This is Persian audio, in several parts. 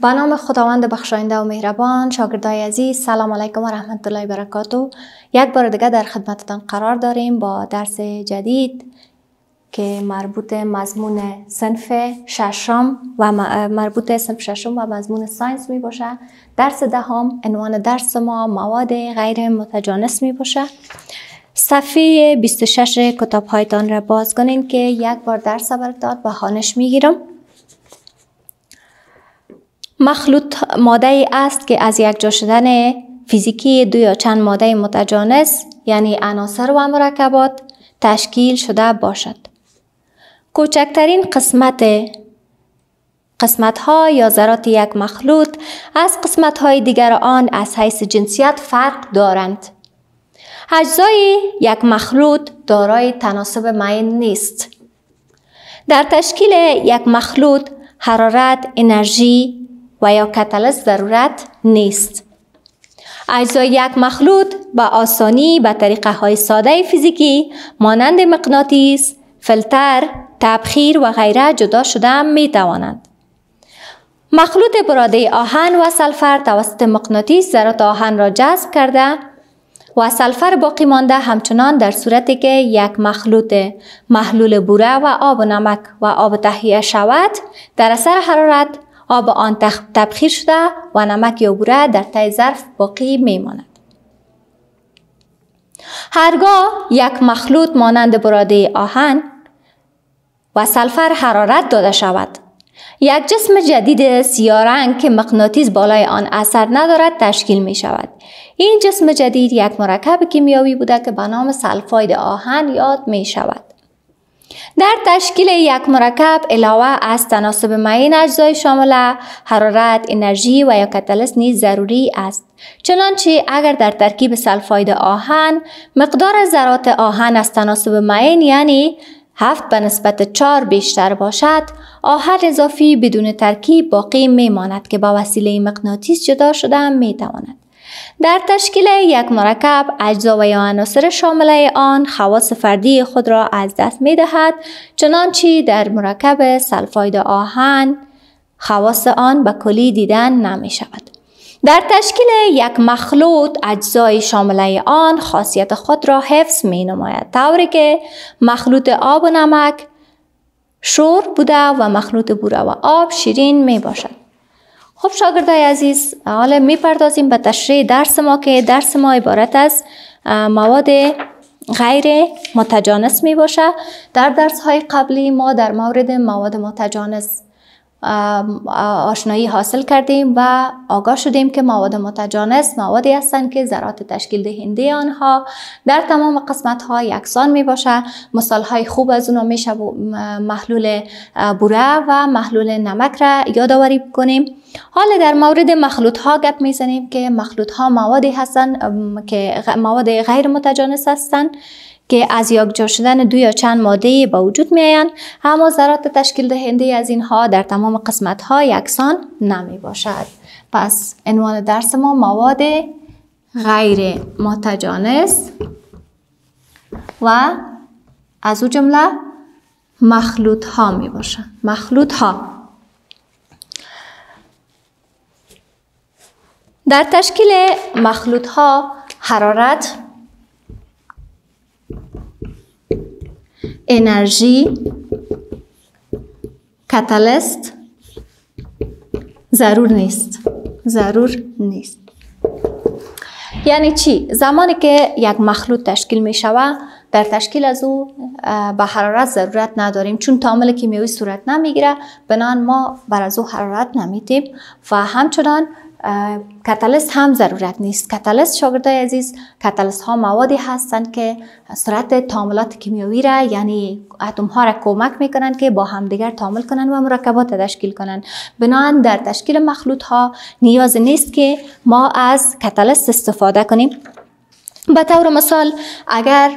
به نام خداوند بخشاینده و مهربان شاگردای عزیز سلام علیکم و رحمت الله برکاتو یک بار دیگه در خدمتتان قرار داریم با درس جدید که مربوط مضمون سنف ششم و مربوط سنف ششم و مضمون ساینس می باشه. درس دهم عنوان درس ما مواد غیر متجانس می باشه. صفحه 26 کتاب هایتان را باز کنین که یک بار درس براتان به خانش می گیرم. مخلوط ماده ای است که از یک جا شدن فیزیکی دو یا چند ماده متجانس یعنی عناصر و مرکبات تشکیل شده باشد. کوچکترین قسمت قسمت ها یا ذرات یک مخلوط از قسمت های دیگر آن از حیث جنسیت فرق دارند. اجزای یک مخلوط دارای تناسب معین نیست. در تشکیل یک مخلوط حرارت، انرژی، و یا کتالس ضرورت نیست. اجزای یک مخلوط با آسانی به طریقه های ساده فیزیکی مانند مغناطیس، فلتر، تبخیر و غیره جدا شده می توانند. مخلوط براده آهن و سلفر توسط مغناطیس ذرات آهن را جذب کرده و سلفر باقی مانده همچنان در صورتی که یک مخلوط محلول بوره و آب و نمک و آب تهیه شود در اثر حرارت آب آن تبخیر شده و نمک یا بوره در تای ظرف باقی میماند. هرگاه یک مخلوط مانند براده آهن و سلفر حرارت داده شود یک جسم جدید سیارنگ که مغناطیس بالای آن اثر ندارد تشکیل می شود. این جسم جدید یک مرکب کیمیاوی بوده که به نام سلفاید آهن یاد می شود. در تشکیل یک مرکب علاوه از تناسب معین اجزای شامل حرارت، انرژی و یا کتالس نیز ضروری است. چنانچه اگر در ترکیب سلفاید آهن مقدار ذرات آهن از تناسب معین یعنی هفت به نسبت چار بیشتر باشد آهن اضافی بدون ترکیب باقی میماند که با وسیله مغناطیس جدا شده می تواند. در تشکیل یک مرکب اجزا و یا عناصر شامل آن خواص فردی خود را از دست می دهد چنانچه در مرکب سلفاید آهن خواص آن به کلی دیدن نمی شود. در تشکیل یک مخلوط اجزای شامل آن خاصیت خود را حفظ می نماید طوری که مخلوط آب و نمک شور بوده و مخلوط بوره و آب شیرین می باشد. خب شاگردای عزیز حالا می‌پردازیم به تشریح درس ما که درس ما عبارت از مواد غیر متجانس می باشه در درس های قبلی ما در مورد مواد متجانس آشنایی حاصل کردیم و آگاه شدیم که مواد متجانس موادی هستند که ذرات تشکیل دهنده آنها در تمام قسمت ها یکسان می باشه مثال های خوب از اونها میشه محلول بوره و محلول نمک را یادآوری کنیم حالا در مورد مخلوط ها گپ می‌زنیم که مخلوط ها موادی هستند که مواد غیر متجانس هستند که از یک جا شدن دو یا چند ماده به وجود می آیند اما ذرات تشکیل دهنده از اینها در تمام قسمت ها یکسان نمی باشد. پس عنوان درس ما مواد غیر متجانس و از او جمله مخلوط ها می باشد. مخلوط ها در تشکیل مخلوط ها حرارت انرژی کتالست ضرور نیست. ضرور نیست. یعنی چی؟ زمانی که یک مخلوط تشکیل می شود در تشکیل از او به حرارت ضرورت نداریم. چون تعامل کیمیایی صورت نمی‌گیره. بنان ما بر از او حرارت نمیتیم و همچنان کتالست هم ضرورت نیست. کتالست شاگردای عزیز کتالست ها موادی هستند که سرعت تعاملات کیمیایی را یعنی اتم ها را کمک می‌کنند که با همدیگر تعامل کنند و مرکبات تشکیل کنند بنابراین در تشکیل مخلوط ها نیاز نیست که ما از کتالست استفاده کنیم. به طور مثال اگر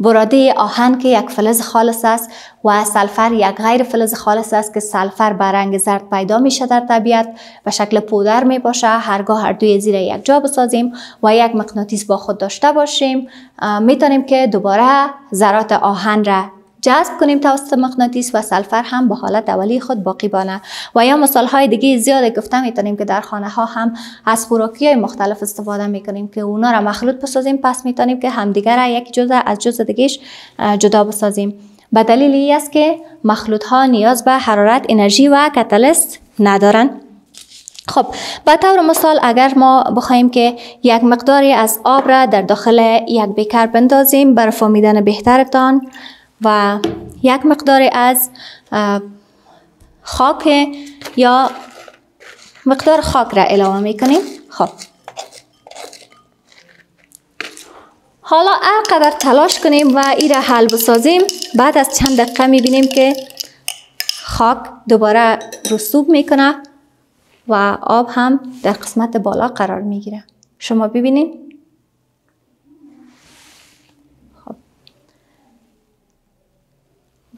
براده آهن که یک فلز خالص است و سلفر یک غیر فلز خالص است که سلفر به رنگ زرد پیدا میشه در طبیعت و شکل پودر می باشه. هرگاه هر دوی زیر یک جا بسازیم و یک مغناطیس با خود داشته باشیم. می‌تونیم که دوباره ذرات آهن را جذب کنیم توسط مغناطیس و سلفر هم به حالت اولی خود باقی بانه. و یا مثال های دیگه زیاد گفته می‌تونیم که در خانه ها هم از خوراکی های مختلف استفاده می‌کنیم که اونا را مخلوط بسازیم. پس می‌تونیم که همدیگر را یک جزء از جزء دیگهش جدا بسازیم. به دلیل ای است که مخلوط ها نیاز به حرارت انرژی و کتالیست ندارن. خب به طور مثال اگر ما بخوایم که یک مقداری از آب را در داخل یک بیکر بندازیم برای فهمیدن بهترتان و یک مقداری از خاک یا مقدار خاک را علاوه می‌کنیم. خب. حالا قدر تلاش کنیم و ای را حل بسازیم بعد از چند دقیقه می‌بینیم که خاک دوباره رسوب می‌کنه و آب هم در قسمت بالا قرار می‌گیره. شما ببینید.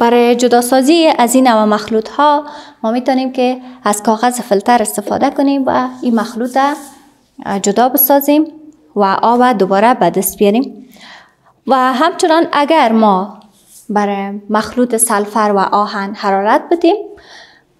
برای جداسازی از این نوع مخلوط ها ما می‌تونیم که از کاغذ فلتر استفاده کنیم و این مخلوط جدا بسازیم و آب دوباره به دست بیاریم. و همچنان اگر ما برای مخلوط سلفر و آهن حرارت بدیم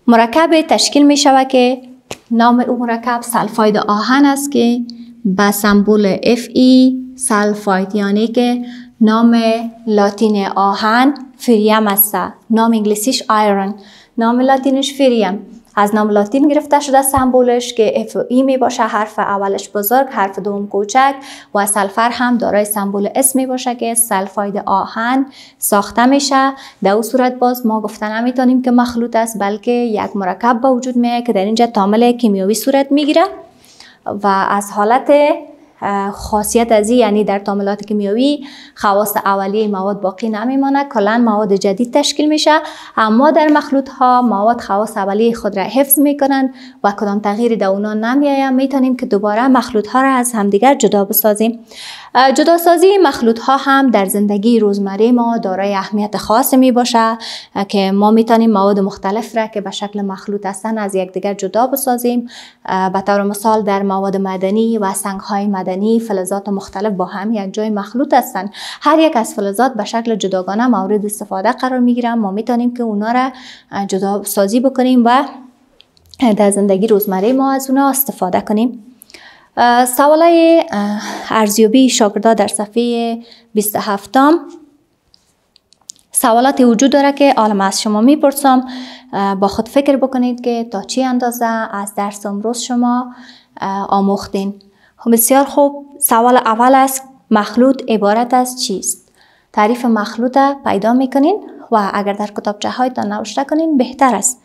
مرکب تشکیل می شود که نام او مرکب سلفاید آهن است که به سمبول Fe سلفاید یعنی که نام لاتین آهن فریم است نام انگلیسیش آیرون نام لاتینش فریم از نام لاتین گرفته شده سمبولش که Fe می باشه حرف اولش بزرگ حرف دوم کوچک و سلفر هم دارای سمبول S می باشه که سلفاید آهن ساخته میشه. در او صورت باز ما گفته نمی‌تونیم که مخلوط است بلکه یک مرکب به وجود میه که در اینجا تعامل کیمیاوی صورت می‌گیره و از حالت خاصیت از یعنی در تعاملات کیمیاوی خواص اولیه مواد باقی نمیمانه کلا مواد جدید تشکیل میشه. اما در مخلوط ها مواد خواص اولیه خود را حفظ می‌کنن و کدام تغییری در اونا نمیآید می‌تونیم که دوباره مخلوط ها را از همدیگر جدا بسازیم. جداسازی مخلوط ها هم در زندگی روزمره ما دارای اهمیت خاص می باشه که ما می‌تونیم مواد مختلف را که به شکل مخلوط هستن از یکدیگر جدا بسازیم. به طور مثال در مواد مدنی و سنگ های مدنی فلزات مختلف با هم یک جای مخلوط هستند هر یک از فلزات به شکل جداگانه مورد استفاده قرار می ما می‌تونیم که اونا را جدا سازی بکنیم و در زندگی روزمره ما از اونا استفاده کنیم. سوالای ارزیابی شاگردا در صفحه 27 سوالات وجود داره که عالم از شما می‌پرسم با خود فکر بکنید که تا چی اندازه از درس امروز شما آموختین؟ بسیار خوب. سوال اول است مخلوط عبارت از چیست؟ تعریف مخلوط پیدا می‌کنین و اگر در کتابچه هایتان نوشته کنین بهتر است.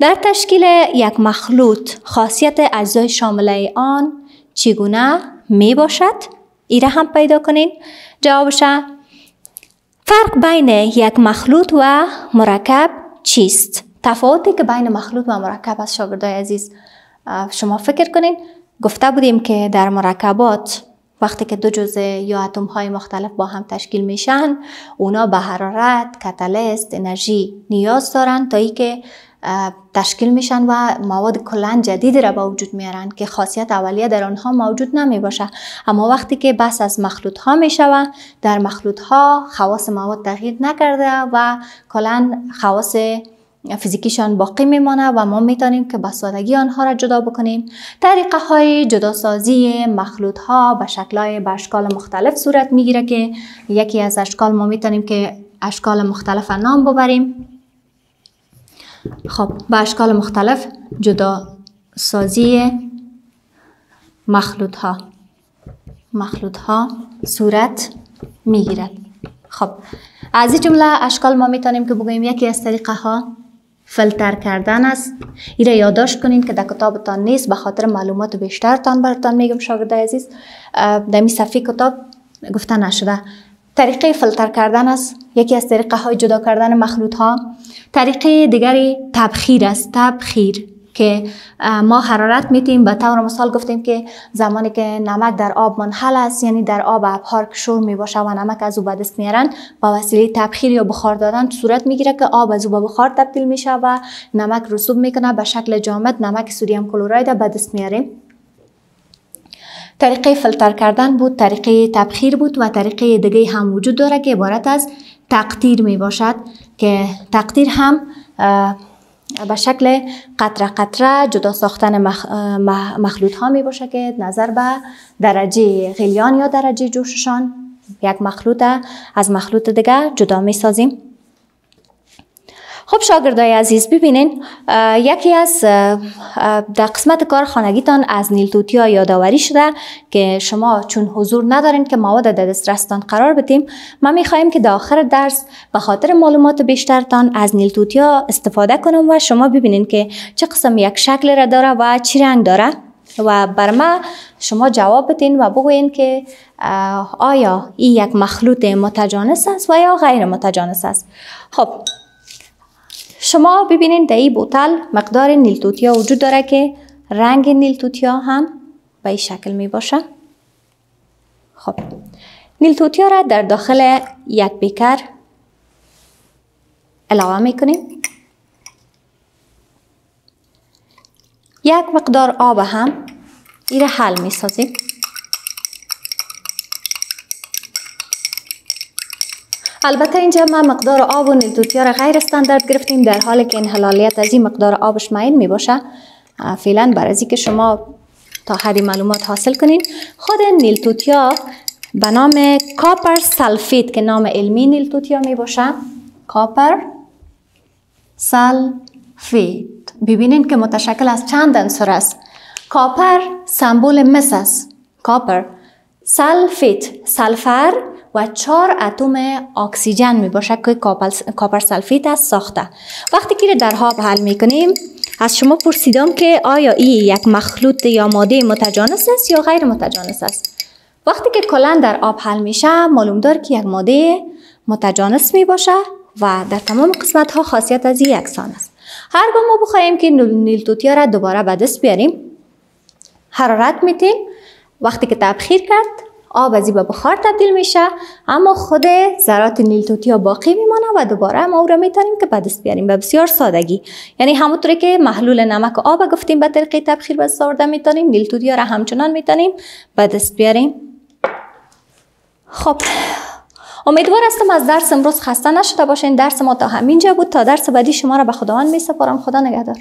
در تشکیل یک مخلوط خاصیت اجزای شامل آن چگونه می باشد؟ ایره هم پیدا کنین. جوابش فرق بین یک مخلوط و مرکب چیست؟ تفاوتی که بین مخلوط و مرکب از شاگردای عزیز شما فکر کنین. گفته بودیم که در مرکبات وقتی که دو جزء یا اتم های مختلف با هم تشکیل میشن اونا به حرارت، کتالیست، انرژی نیاز دارن تا ای که تشکیل میشن و مواد کلا جدیدی را به وجود میارن که خاصیت اولیه در آنها موجود نمی باشه اما وقتی که بس از مخلوط ها می در مخلوط ها خواص مواد تغییر نکرده و کلا خواص فیزیکیشان باقی میمانه و ما می‌تونیم که به سادگی آنها را جدا بکنیم. طریقه های جداسازی مخلوط ها به شکل های به اشکال مختلف صورت می‌گیره که یکی از اشکال ما می‌تونیم که اشکال مختلف نام ببریم. خب به اشکال مختلف جدا سازی مخلوط ها مخلوط ها صورت می‌گیرد. خب از این جمله اشکال ما می‌تونیم که بگوییم یکی از طریقه ها فلتر کردن است. را یادداشت کنین که در کتابتان نیست به خاطر معلومات بیشترتان برتان میگم شاگرد عزیز. در می صفحه کتاب گفته نشده. طریقه فلتر کردن است. یکی از طریقه های جدا کردن مخلوط ها طریقه دیگری تبخیر است. تبخیر. که ما حرارت میتیم به طور مثال گفتیم که زمانی که نمک در آب منحل است یعنی در آب ابهار شور می باشه و نمک از او به دست میارن با وسیله تبخیر یا بخار دادن صورت می‌گیره که آب از او به بخار تبدیل میشه و نمک رسوب می‌کنه. به شکل جامد نمک سودیم کلراید به دست میاریم طریقه فلتر کردن بود طریقه تبخیر بود و طریقه دیگه هم وجود داره که عبارت از تقدیر می باشد که تقدیر هم به شکل قطره قطره جدا ساختن مخلوط ها می باشه که نظر به درجه غلیان یا درجه جوششان. یک مخلوط از مخلوط دیگر جدا می سازیم. خب شاگردای عزیز ببینین یکی از در قسمت کار خانگیتان از نیل توتیا یادآوری شده که شما چون حضور ندارین که مواد در دسترستان قرار بدیم ما می‌خواهیم که در آخر درس به خاطر معلومات بیشترتان از نیل توتیا استفاده کنم و شما ببینین که چه قسم یک شکل را داره و چی رنگ داره و بر ما شما جواب بدین و بگوین که آیا این یک مخلوط متجانس است و یا غیر متجانس است. خب شما ببینید در این بوتل مقدار نیل توتیا وجود داره که رنگ نیل توتیا هم به این شکل می باشه. خب نیل توتیا را در داخل یک بیکر علاوه می کنیم. یک مقدار آب هم این حل می سازیم. البته اینجا ما مقدار آب و نیلتوتیا را غیر استاندارد گرفتیم در حالی که این حلالیت از این مقدار آبش معین می باشه فعلا بر از که شما تا حدی معلومات حاصل کنین خود نیلتوتیا به نام کاپر سلفید که نام علمی نیلتوتیا می باشه copper sulfate ببینین که متشکل از چند عنصر است. copper سمبول مس است. copper sulfate. سلفر و چهار اتم اکسیژن می باشه که copper sulfate است ساخته. وقتی که در آب حل می کنیم از شما پرسیدم که آیا این یک مخلوط یا ماده متجانس است یا غیر متجانس است؟ وقتی که کلان در آب حل میشه معلوم دار که یک ماده متجانس می باشه و در تمام قسمت ها خاصیت از یکسان است. هرگاه ما بخواهیم که نیل توتیا را دوباره به دست بیاریم حرارت میتیم. وقتی که تبخیر کرد آب از به بخار تبدیل میشه. اما خود ذرات نیلتوتیا باقی میمانه و دوباره ما او را می‌تونیم که به دست بیاریم به بسیار سادگی. یعنی همونطوری که محلول نمک آب گفتیم به طریق تبخیر به آورده می‌تونیم نیلتوتیا را همچنان می‌تونیم به دست بیاریم. خب امیدوار هستم از درس امروز خسته نشده باشین. درس ما تا همینجا بود. تا درس بعدی شما را به خداوند می سپارم خدا نگهدار.